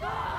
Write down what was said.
God!